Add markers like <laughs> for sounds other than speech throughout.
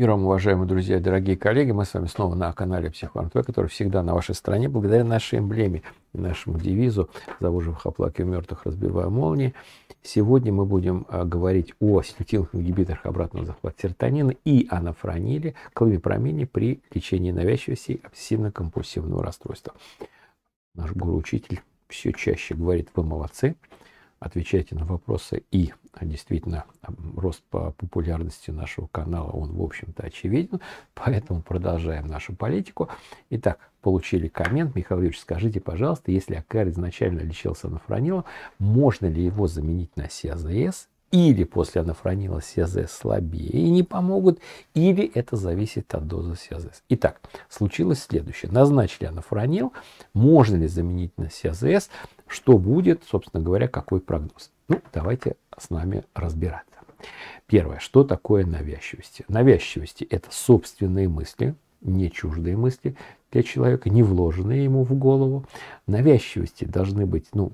Миром, уважаемые друзья дорогие коллеги, мы с вами снова на канале Психоанатве, который всегда на вашей стороне, благодаря нашей эмблеме и нашему девизу «Зову живых, оплакиваю мертвых, разбиваю молнии». Сегодня мы будем а, говорить о селективных ингибиторах обратного захвата серотонина и анафрониле, клавипромине при лечении навязчивости обсессивно-компульсивного расстройства. Наш гуру-учитель все чаще говорит «Вы молодцы» отвечайте на вопросы. И действительно, рост по популярности нашего канала, он, в общем-то, очевиден. <laughs> Поэтому продолжаем нашу политику. Итак, получили коммент. Михаил Юрьевич, скажите, пожалуйста, если АКР изначально лечился анафронилом, можно ли его заменить на СИАЗС или после анафронила СИАЗС слабее и не помогут, или это зависит от дозы СИАЗС. Итак, случилось следующее. Назначили анафронил, можно ли заменить на СИАЗС, что будет, собственно говоря, какой прогноз. Ну, давайте с нами разбираться. Первое, что такое навязчивости? Навязчивости – это собственные мысли, не чуждые мысли для человека, не вложенные ему в голову. Навязчивости должны быть, ну,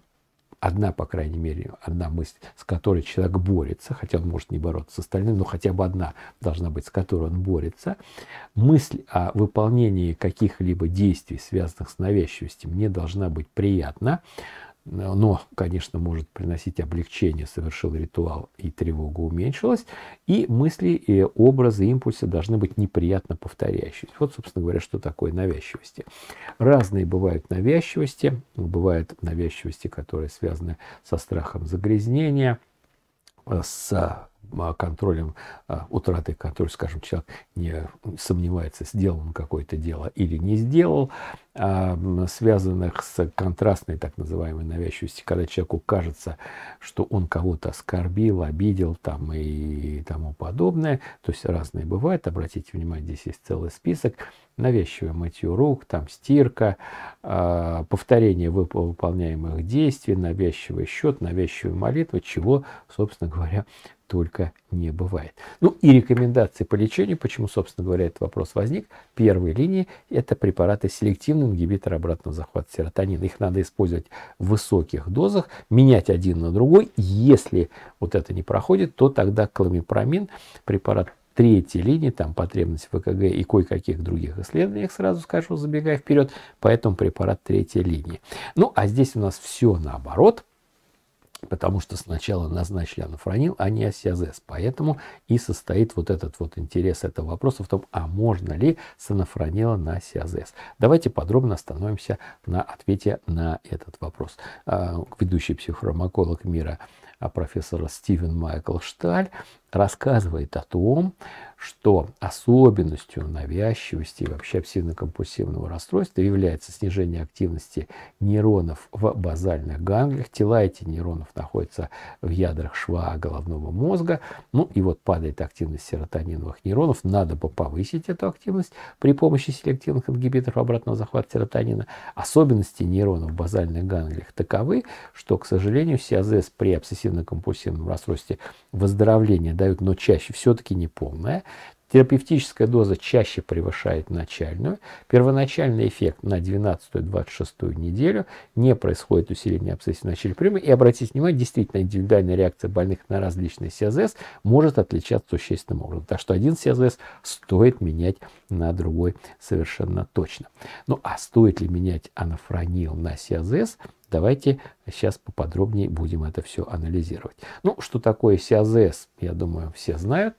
одна, по крайней мере, одна мысль, с которой человек борется, хотя он может не бороться с остальными, но хотя бы одна должна быть, с которой он борется. Мысль о выполнении каких-либо действий, связанных с навязчивостью, мне должна быть приятна но, конечно, может приносить облегчение, совершил ритуал и тревога уменьшилась, и мысли, и образы, импульсы должны быть неприятно повторяющиеся. Вот, собственно говоря, что такое навязчивости. Разные бывают навязчивости, бывают навязчивости, которые связаны со страхом загрязнения, с а, контролем, а, утраты контроля, скажем, человек не сомневается, сделал он какое-то дело или не сделал, а, связанных с контрастной так называемой навязчивостью, когда человеку кажется, что он кого-то оскорбил, обидел там и тому подобное. То есть разные бывают. Обратите внимание, здесь есть целый список. Навязчивое мытье рук, там стирка, повторение выполняемых действий, навязчивый счет, навязчивая молитва, чего, собственно говоря, только не бывает. Ну и рекомендации по лечению, почему, собственно говоря, этот вопрос возник. Первой линии – это препараты селективный ингибитор обратного захвата серотонина. Их надо использовать в высоких дозах, менять один на другой. Если вот это не проходит, то тогда кламипромин, препарат третьей линии, там потребность в ЭКГ и кое-каких других исследованиях, сразу скажу, забегая вперед, поэтому препарат третьей линии. Ну, а здесь у нас все наоборот – потому что сначала назначили анафронил, а не асиазес. Поэтому и состоит вот этот вот интерес этого вопроса в том, а можно ли с анафронила на асиазес. Давайте подробно остановимся на ответе на этот вопрос. А, ведущий психофармаколог мира а, профессор Стивен Майкл Шталь рассказывает о том, что особенностью навязчивости и вообще обсессивно-компульсивного расстройства является снижение активности нейронов в базальных ганглиях. Тела этих нейронов находятся в ядрах шва головного мозга. Ну и вот падает активность серотониновых нейронов. Надо бы повысить эту активность при помощи селективных ингибиторов обратного захвата серотонина. Особенности нейронов в базальных ганглиях таковы, что, к сожалению, СИАЗС при обсессивно-компульсивном расстройстве выздоровления дают, но чаще все-таки не полная. Терапевтическая доза чаще превышает начальную. Первоначальный эффект на 12-26 неделю не происходит усиление абсцесса в начале приема. И обратите внимание, действительно индивидуальная реакция больных на различные СИАЗС может отличаться существенным образом. Так что один СИАЗС стоит менять на другой совершенно точно. Ну а стоит ли менять анафронил на СИАЗС? Давайте сейчас поподробнее будем это все анализировать. Ну, что такое СИАЗС, я думаю, все знают.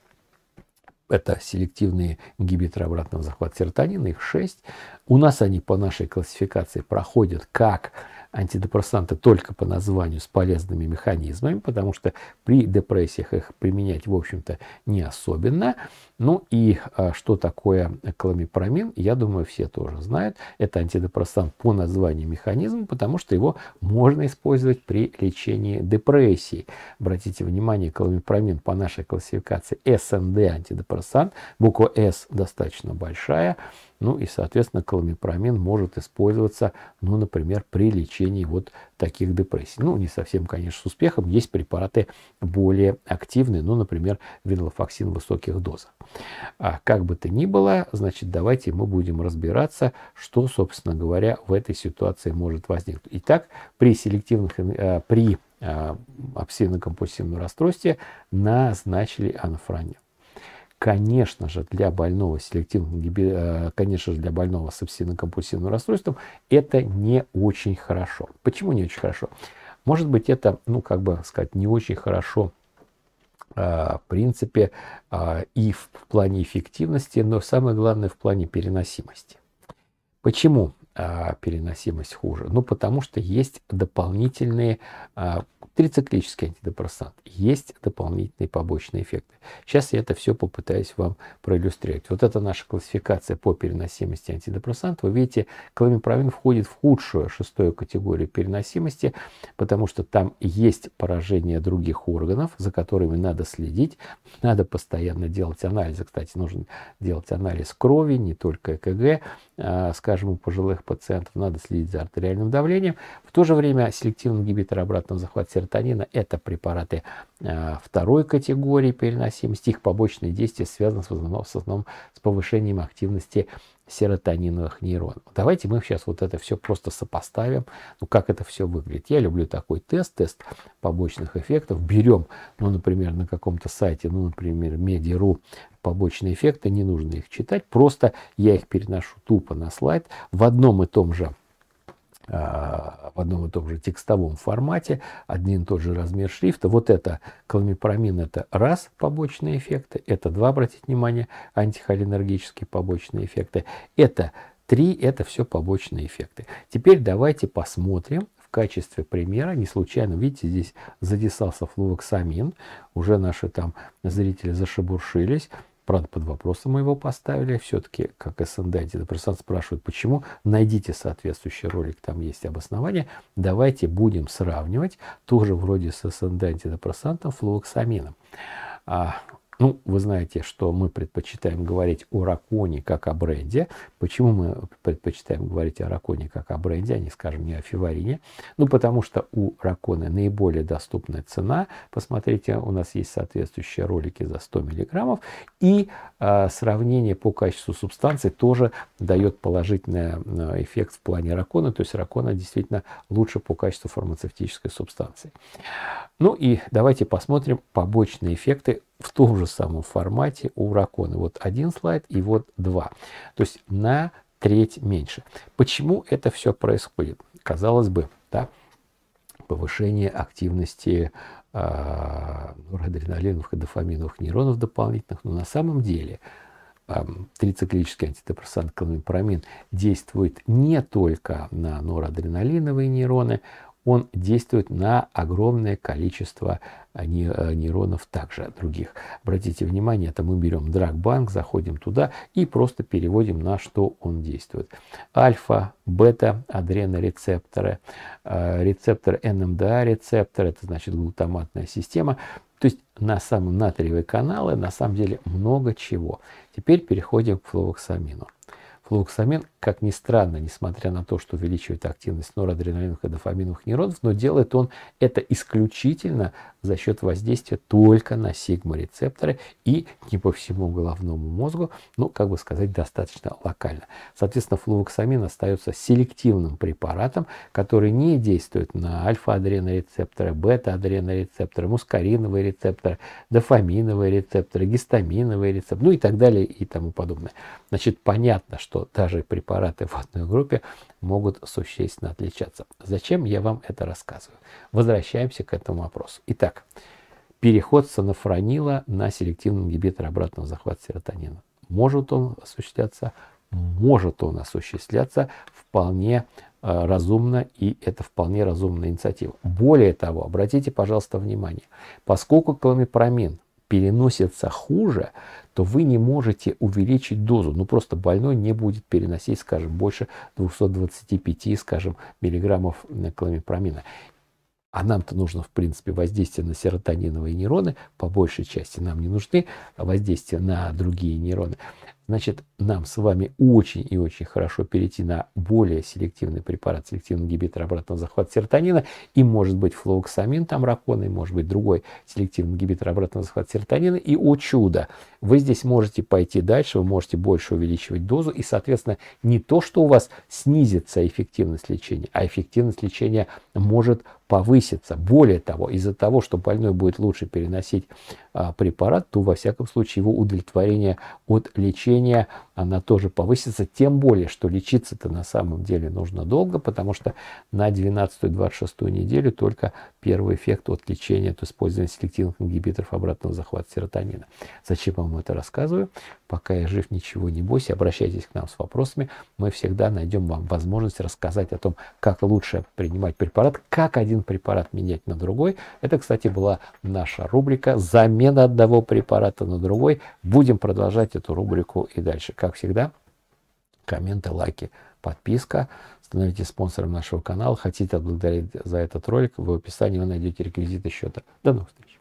Это селективные ингибиторы обратного захвата серотонина, их 6. У нас они по нашей классификации проходят как антидепрессанты только по названию с полезными механизмами, потому что при депрессиях их применять, в общем-то, не особенно. Ну и а, что такое кламипромин, я думаю, все тоже знают. Это антидепрессант по названию механизма, потому что его можно использовать при лечении депрессии. Обратите внимание, кламипромин по нашей классификации СНД антидепрессант, буква С достаточно большая, ну и, соответственно, кламипромин может использоваться, ну, например, при лечении вот таких депрессий. Ну, не совсем, конечно, с успехом. Есть препараты более активные, ну, например, винлофоксин в высоких дозах. А как бы то ни было, значит, давайте мы будем разбираться, что, собственно говоря, в этой ситуации может возникнуть. Итак, при селективных, э, при э, обсессивно-компульсивном расстройстве назначили анафронил. Конечно же, для больного селективным, э, конечно же, для больного с обсессивно-компульсивным расстройством это не очень хорошо. Почему не очень хорошо? Может быть, это, ну, как бы сказать, не очень хорошо а, в принципе, а, и в плане эффективности, но самое главное в плане переносимости. Почему переносимость хуже? Ну, потому что есть дополнительные Трициклический антидепрессант. Есть дополнительные побочные эффекты. Сейчас я это все попытаюсь вам проиллюстрировать. Вот это наша классификация по переносимости антидепрессантов. Вы видите, кламипровин входит в худшую шестую категорию переносимости, потому что там есть поражение других органов, за которыми надо следить. Надо постоянно делать анализы. Кстати, нужно делать анализ крови, не только ЭКГ, а, скажем, у пожилых пациентов. Надо следить за артериальным давлением. В то же время селективный ингибитор обратного захвата серотонина – это препараты э, второй категории переносимости. Их побочные действия связаны в основном, в основном с повышением активности серотониновых нейронов. Давайте мы сейчас вот это все просто сопоставим, ну как это все выглядит. Я люблю такой тест, тест побочных эффектов. Берем, ну, например, на каком-то сайте, ну, например, Media.ru побочные эффекты, не нужно их читать, просто я их переношу тупо на слайд в одном и том же а, в одном и том же текстовом формате, один и тот же размер шрифта. Вот это кламипромин, это раз побочные эффекты, это два, обратите внимание, антихолинергические побочные эффекты, это три, это все побочные эффекты. Теперь давайте посмотрим в качестве примера, не случайно, видите, здесь задесался флуоксамин, уже наши там зрители зашебуршились, Правда, под вопросом мы его поставили. Все-таки, как СНД антидепрессант спрашивают, почему. Найдите соответствующий ролик, там есть обоснование. Давайте будем сравнивать тоже вроде с СНД антидепрессантом флуоксамином. А, ну, вы знаете, что мы предпочитаем говорить о раконе как о бренде. Почему мы предпочитаем говорить о раконе как о бренде, а не, скажем, не о фиварине? Ну, потому что у ракона наиболее доступная цена. Посмотрите, у нас есть соответствующие ролики за 100 миллиграммов. И э, сравнение по качеству субстанции тоже дает положительный эффект в плане ракона. То есть ракона действительно лучше по качеству фармацевтической субстанции. Ну и давайте посмотрим побочные эффекты в том же самом формате у Ракона. Вот один слайд и вот два. То есть на треть меньше. Почему это все происходит? Казалось бы, да, повышение активности э, и дофаминовых нейронов дополнительных, но на самом деле э, трициклический антидепрессант кламипромин действует не только на норадреналиновые нейроны, он действует на огромное количество а, э, нейронов также других. Обратите внимание, это мы берем драгбанк, заходим туда и просто переводим на что он действует. Альфа, бета, адренорецепторы, э, рецептор НМДА рецептор, это значит глутаматная система. То есть на самом натриевые каналы на самом деле много чего. Теперь переходим к флуоксамину. Флуоксамин, как ни странно, несмотря на то, что увеличивает активность норадреналиновых и дофаминовых нейронов, но делает он это исключительно за счет воздействия только на сигма-рецепторы и не по всему головному мозгу, ну, как бы сказать, достаточно локально. Соответственно, флуоксамин остается селективным препаратом, который не действует на альфа-адренорецепторы, бета-адренорецепторы, мускариновые рецепторы, дофаминовые рецепторы, гистаминовые рецепторы, ну и так далее и тому подобное. Значит, понятно, что что даже препараты в одной группе могут существенно отличаться. Зачем я вам это рассказываю? Возвращаемся к этому вопросу. Итак, переход с анафронила на селективный ингибитор обратного захвата серотонина. Может он осуществляться? Может он осуществляться вполне э, разумно, и это вполне разумная инициатива. Более того, обратите, пожалуйста, внимание, поскольку кламипромин переносится хуже, то вы не можете увеличить дозу. Ну, просто больной не будет переносить, скажем, больше 225, скажем, миллиграммов кламипромина. А нам-то нужно, в принципе, воздействие на серотониновые нейроны, по большей части нам не нужны воздействия на другие нейроны. Значит, нам с вами очень и очень хорошо перейти на более селективный препарат, селективный ингибитор обратного захвата серотонина, и может быть флуоксамин там раконы, может быть другой селективный ингибитор обратного захвата серотонина, и о чудо, вы здесь можете пойти дальше, вы можете больше увеличивать дозу, и, соответственно, не то, что у вас снизится эффективность лечения, а эффективность лечения может повысится. Более того, из-за того, что больной будет лучше переносить а, препарат, то во всяком случае его удовлетворение от лечения, она тоже повысится. Тем более, что лечиться-то на самом деле нужно долго, потому что на 12-26 неделю только первый эффект от лечения, от использования селективных ингибиторов обратного захвата серотонина. Зачем вам это рассказываю? Пока я жив, ничего не бойся, обращайтесь к нам с вопросами. Мы всегда найдем вам возможность рассказать о том, как лучше принимать препарат, как один препарат менять на другой. Это, кстати, была наша рубрика «Замена одного препарата на другой». Будем продолжать эту рубрику и дальше. Как всегда, комменты, лайки, подписка. Становитесь спонсором нашего канала. Хотите отблагодарить за этот ролик, в описании вы найдете реквизиты счета. До новых встреч.